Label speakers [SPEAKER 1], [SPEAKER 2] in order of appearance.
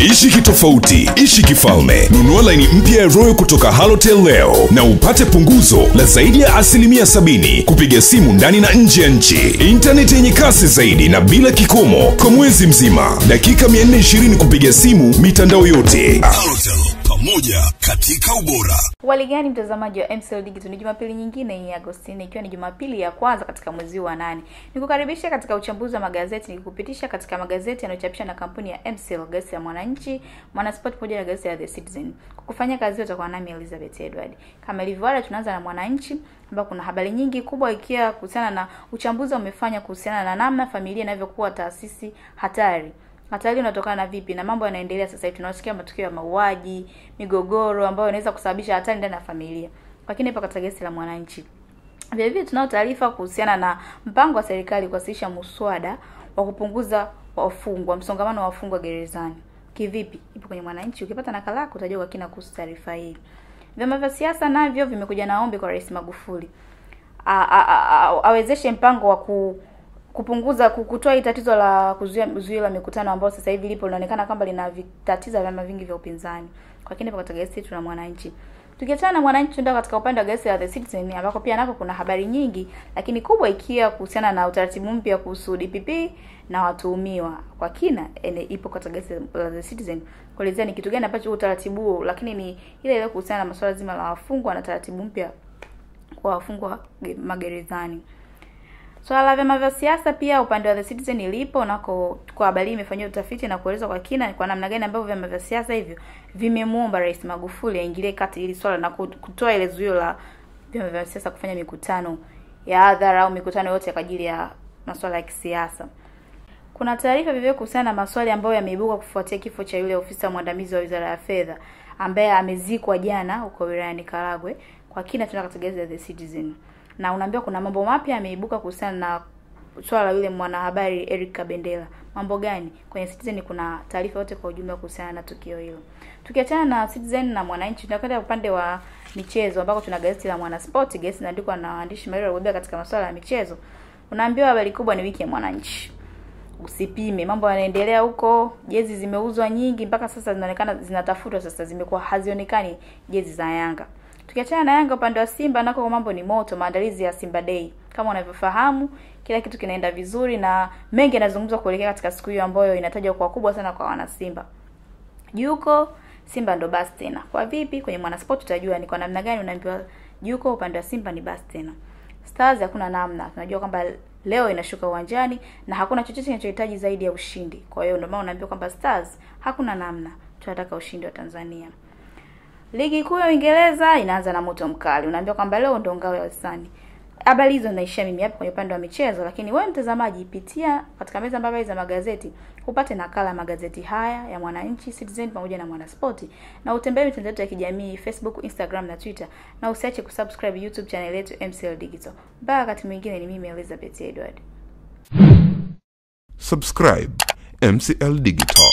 [SPEAKER 1] Ishi kitofauti, ishi kifalme. Nunua laini mpya ya Royal kutoka Halotel leo na upate punguzo la zaidi ya asilimia sabini kupiga simu ndani na nje ya nchi, intaneti yenye kasi zaidi na bila kikomo kwa mwezi mzima, dakika 420 kupiga simu mitandao yote.
[SPEAKER 2] Halotel pamoja katika ubora.
[SPEAKER 3] Wali gani mtazamaji wa MCL Digital, ni Jumapili nyingine ya Agostini, ikiwa ni Jumapili ya kwanza katika mwezi wa nane. Nikukaribisha katika uchambuzi wa magazeti, nikikupitisha katika magazeti yanayochapishwa na kampuni ya MCL, gazeti la Mwananchi, Mwanasport pamoja na gazeti la The Citizen. Kukufanya kazi hiyo utakuwa nami Elizabeth Edward. Kama ilivyo ada, tunaanza na Mwananchi ambapo kuna habari nyingi kubwa ikiwa kuhusiana na uchambuzi umefanya kuhusiana na namna familia inavyokuwa taasisi hatari hatari unatokana na vipi na mambo yanaendelea sasa hivi? Tunasikia matukio ya mauaji migogoro ambayo inaweza kusababisha hatari ndani ya familia. Lakini hapa katika gazeti la mwananchi. Vile vile tunao taarifa kuhusiana na mpango wa serikali kuwasilisha muswada wa kupunguza wafungwa msongamano wa wafungwa gerezani. Kivipi? Ipo kwenye mwananchi. Ukipata nakala yako utajua kwa kina kuhusu taarifa hii. Vyama vya siasa navyo vimekuja na ombi kwa rais magufuli. Awezeshe mpango wa ku kupunguza kukutoa hii tatizo la kuzuia zuio la mikutano ambao sasa hivi lipo linaonekana kwamba linavitatiza vyama vingi vya upinzani. Kwa kile katika gazeti tuna Mwananchi. Tukiachana na Mwananchi tunaenda katika upande wa gazeti la The Citizen ambako pia nako kuna habari nyingi, lakini kubwa ikiwa kuhusiana na utaratibu mpya kuhusu DPP na watuhumiwa. Kwa kina ene, ipo katika gazeti la The Citizen kuelezea ni kitu gani ambacho utaratibu huo, lakini ni ile ile kuhusiana na masuala zima la wafungwa na taratibu mpya kwa wafungwa magerezani. Swala la vyama vya siasa pia upande wa The Citizen ilipo nako kwa habari imefanyia utafiti na kuelezwa kwa kina kwa namna gani ambavyo vyama vya siasa hivyo vimemuomba Rais Magufuli aingilie kati hili swala na kutoa ile zuio la vyama vya siasa kufanya mikutano ya hadhara au mikutano yote kwa ajili ya masuala ya kisiasa. Kuna taarifa vivyo kuhusiana na maswali ambayo yameibuka kufuatia kifo cha yule ofisa mwandamizi wa Wizara ya Fedha ambaye amezikwa jana huko wilayani Karagwe. Kwa kina tena katika gazeti la The Citizen. Na unaambiwa kuna mambo mapya yameibuka kuhusiana na swala la yule mwanahabari Eric Kabendela. Mambo gani? Kwenye Citizen kuna taarifa yote kwa ujumla kuhusiana na tukio hilo. Tukiachana na Citizen na Mwananchi, tunakwenda upande wa michezo ambako tuna gazeti la Mwanasport, gazeti linaandikwa na waandishi mbalimbali katika masuala ya michezo. Unaambiwa habari kubwa ni wiki ya Mwananchi usipime mambo yanaendelea huko jezi zimeuzwa nyingi mpaka sasa zinaonekana zinatafutwa sasa zimekuwa hazionekani jezi za yanga tukiachana na yanga upande wa simba nako mambo ni moto maandalizi ya simba day. Kama unavyofahamu kila kitu kinaenda vizuri na mengi yanazungumzwa kuelekea katika siku hiyo ambayo inatajwa kuwa kubwa sana kwa wana simba. Juko simba ndo basi tena. Kwa vipi? Kwenye mwanasport utajua ni kwa namna gani unaambiwa juko upande wa simba ni basi tena. Stars hakuna namna. Tunajua kwamba leo inashuka uwanjani na hakuna chochote kinachohitaji zaidi ya ushindi. Kwa hiyo ndio maana unaambiwa kwamba stars hakuna namna. Tunataka ushindi wa tanzania ligi kuu ya uingereza inaanza na moto mkali. Unaambiwa kwamba leo ndo ngao ya wasani habari hizo naishia mimi hapa kwenye upande wa michezo lakini wewe mtazamaji pitia katika meza mbalimbali za magazeti upate nakala ya magazeti haya ya mwananchi citizen pamoja na mwanaspoti na utembee mitandao yetu ya kijamii facebook instagram na twitter na usiache kusubscribe youtube channel yetu mcl digital. Mpaka wakati mwingine ni mimi elizabeth edward.
[SPEAKER 4] Subscribe MCL Digital.